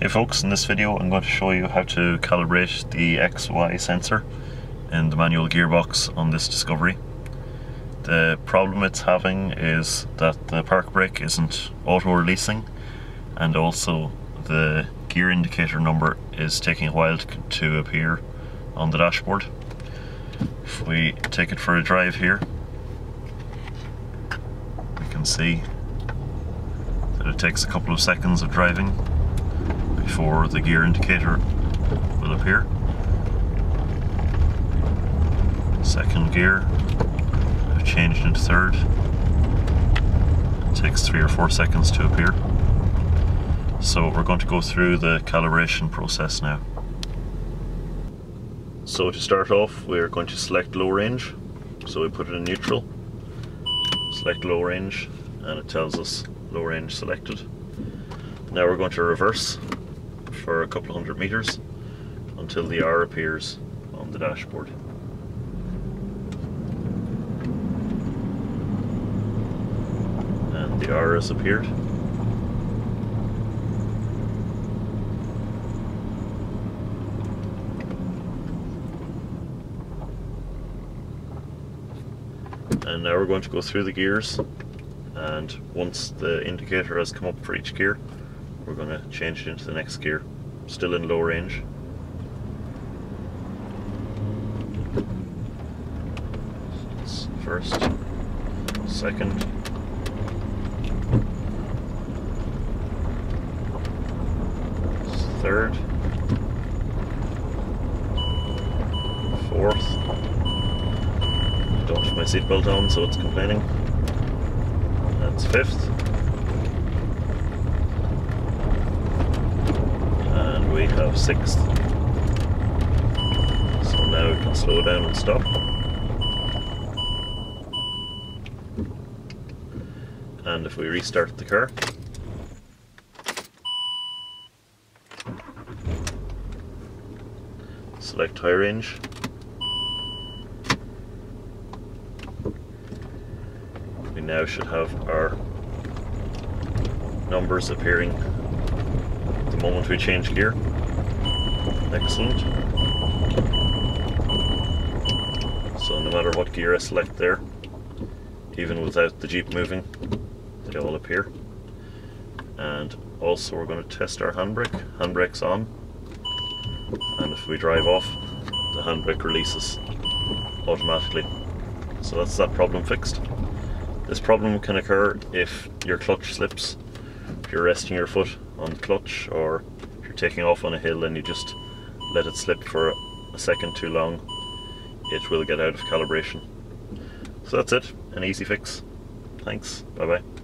Hey folks, in this video I'm going to show you how to calibrate the XY sensor in the manual gearbox on this Discovery. The problem it's having is that the park brake isn't auto-releasing and also the gear indicator number is taking a while to, to appear on the dashboard. If we take it for a drive here, we can see that it takes a couple of seconds of driving before the gear indicator will appear. Second gear, I've changed into third. It takes three or four seconds to appear. So we're going to go through the calibration process now. So to start off, we're going to select low range. So we put it in neutral, select low range, and it tells us low range selected. Now we're going to reverse for a couple of hundred meters until the R appears on the dashboard. And the R has appeared. And now we're going to go through the gears and once the indicator has come up for each gear we're going to change it into the next gear. Still in low range. First second. Third. Fourth. I don't have my seatbelt on so it's complaining. That's fifth we have sixth. So now we can slow down and stop. And if we restart the car, select high range, we now should have our numbers appearing moment we change gear. Excellent. So no matter what gear I select there, even without the Jeep moving, they all appear. And also we're going to test our handbrake. Handbrake's on. And if we drive off, the handbrake releases automatically. So that's that problem fixed. This problem can occur if your clutch slips, if you're resting your foot on clutch or if you're taking off on a hill and you just let it slip for a second too long, it will get out of calibration. So that's it, an easy fix. Thanks, bye bye.